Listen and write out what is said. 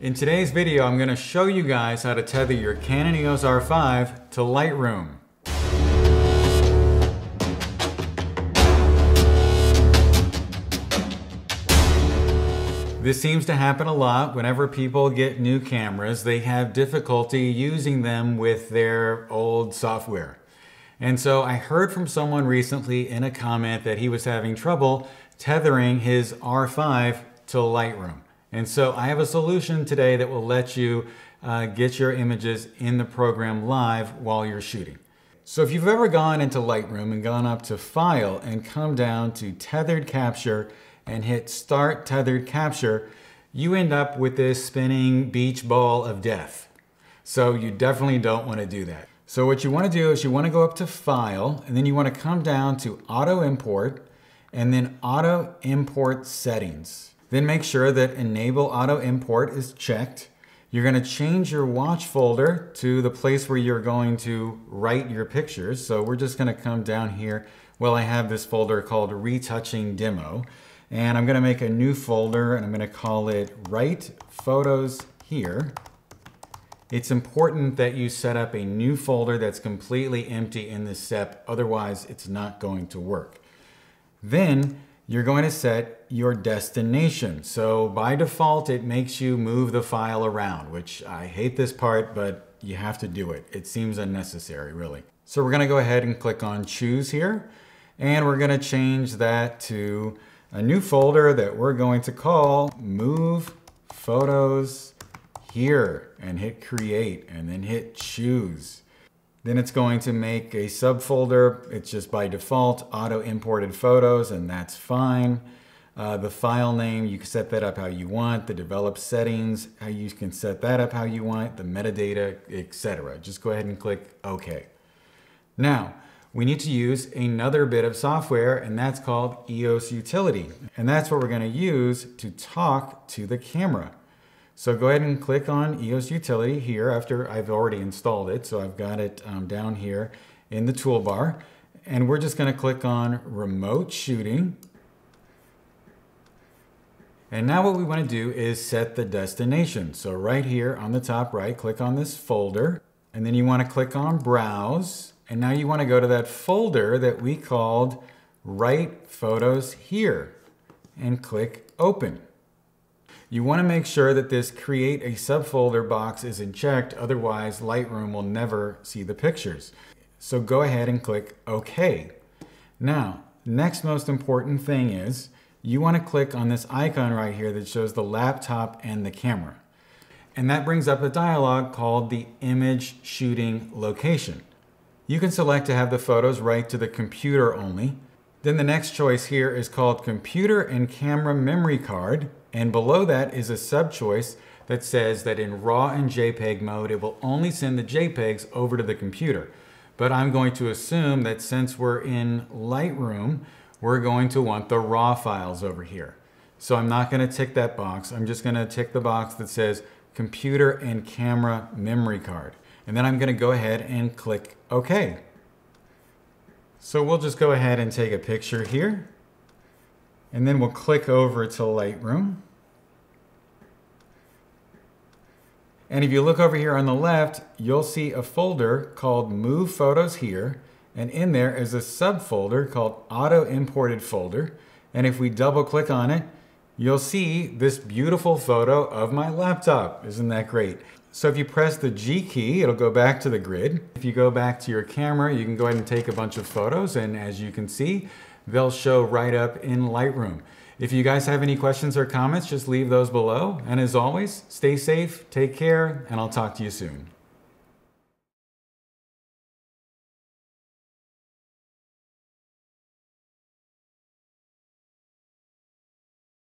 In today's video, I'm gonna show you guys how to tether your Canon EOS R5 to Lightroom. This seems to happen a lot whenever people get new cameras. They have difficulty using them with their old software. And so I heard from someone recently in a comment that he was having trouble tethering his R5 to Lightroom. And so I have a solution today that will let you uh, get your images in the program live while you're shooting. So if you've ever gone into Lightroom and gone up to File and come down to Tethered Capture and hit Start Tethered Capture, you end up with this spinning beach ball of death. So you definitely don't want to do that. So what you want to do is you want to go up to File, and then you want to come down to Auto Import, and then Auto Import Settings. Then make sure that Enable Auto Import is checked. You're going to change your watch folder to the place where you're going to write your pictures. So we're just going to come down here. Well, I have this folder called Retouching Demo. And I'm gonna make a new folder and I'm gonna call it Write Photos Here. It's important that you set up a new folder that's completely empty in this step, otherwise it's not going to work. Then you're going to set your destination. So by default, it makes you move the file around, which I hate this part, but you have to do it. It seems unnecessary, really. So we're gonna go ahead and click on choose here, and we're gonna change that to a new folder that we're going to call Move Photos Here and hit Create and then hit Choose. Then it's going to make a subfolder. It's just by default auto imported photos and that's fine. Uh, the file name, you can set that up how you want. The develop settings, how you can set that up how you want. The metadata, etc. Just go ahead and click OK. Now, we need to use another bit of software and that's called EOS Utility. And that's what we're gonna use to talk to the camera. So go ahead and click on EOS Utility here after I've already installed it. So I've got it um, down here in the toolbar. And we're just gonna click on Remote Shooting. And now what we wanna do is set the destination. So right here on the top right, click on this folder. And then you wanna click on Browse. And now you want to go to that folder that we called Write Photos Here and click Open. You want to make sure that this Create a Subfolder box is checked, otherwise Lightroom will never see the pictures. So go ahead and click OK. Now, next most important thing is you want to click on this icon right here that shows the laptop and the camera. And that brings up a dialog called the image shooting location. You can select to have the photos write to the computer only. Then the next choice here is called computer and camera memory card. And below that is a sub choice that says that in RAW and JPEG mode, it will only send the JPEGs over to the computer. But I'm going to assume that since we're in Lightroom, we're going to want the RAW files over here. So I'm not gonna tick that box. I'm just gonna tick the box that says computer and camera memory card. And then I'm gonna go ahead and click OK. So we'll just go ahead and take a picture here. And then we'll click over to Lightroom. And if you look over here on the left, you'll see a folder called Move Photos here. And in there is a subfolder called Auto Imported Folder. And if we double click on it, you'll see this beautiful photo of my laptop. Isn't that great? So if you press the G key, it'll go back to the grid. If you go back to your camera, you can go ahead and take a bunch of photos and as you can see, they'll show right up in Lightroom. If you guys have any questions or comments, just leave those below. And as always, stay safe, take care, and I'll talk to you soon.